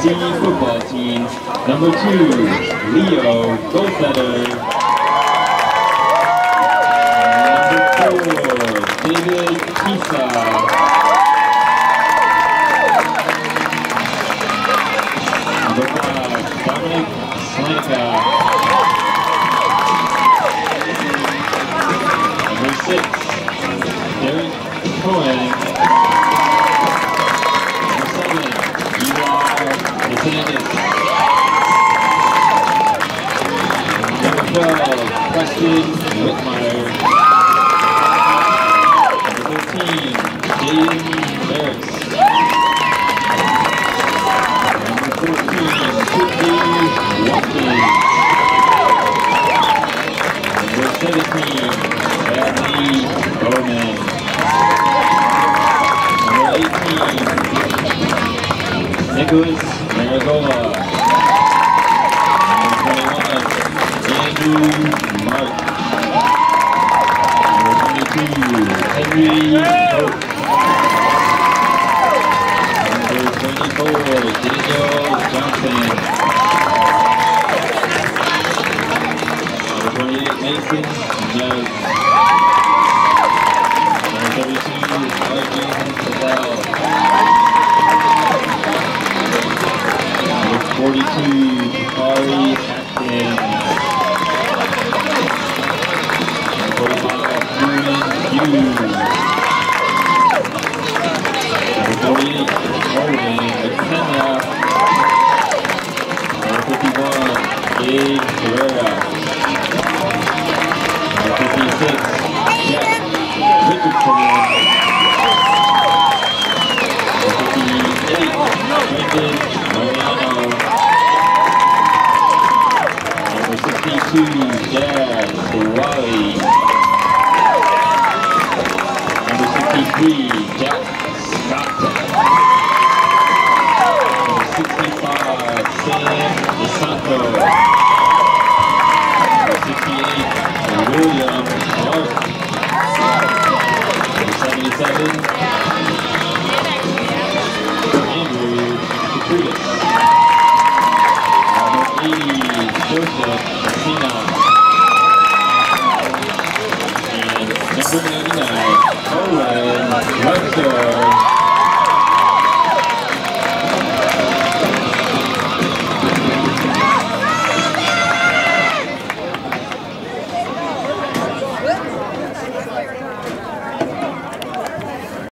senior football team. Number two, Leo Goldfeather. Number four, David Kisa. Number five, Dominic Slanica. 12, Preston Whitmire. Number 13, Jaden Barris. Number 14, Whitney Watkins. Number 17, Bradley Bowman. Nicholas Marigola. Andrew Mark. Number twenty-two, Henry Hope. Number twenty-four, Daniel Johnson. Number twenty-eight, Mason Judd. Number thirty-two, Arjun Patel. Number forty-two, Kari Atkins. Jazz Wally. Sixty-three, Jack Scott. Number sixty-five, Sam DeSanto. Number sixty-eight, William Clark. Number seventy-seven, Andrew Petrutis. Number eighty, Joseph Messina. Number ninety-nine, Owen Webster.